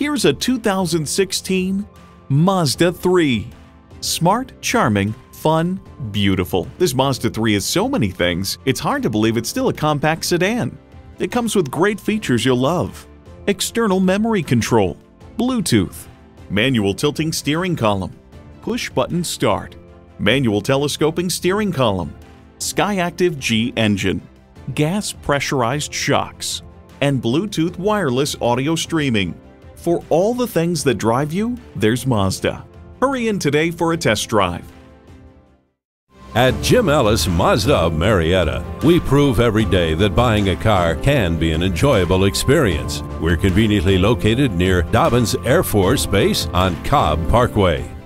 Here's a 2016 Mazda 3. Smart, charming, fun, beautiful. This Mazda 3 is so many things, it's hard to believe it's still a compact sedan. It comes with great features you'll love. External memory control, Bluetooth, manual tilting steering column, push-button start, manual telescoping steering column, Skyactiv G engine, gas pressurized shocks, and Bluetooth wireless audio streaming. For all the things that drive you, there's Mazda. Hurry in today for a test drive. At Jim Ellis Mazda of Marietta, we prove every day that buying a car can be an enjoyable experience. We're conveniently located near Dobbins Air Force Base on Cobb Parkway.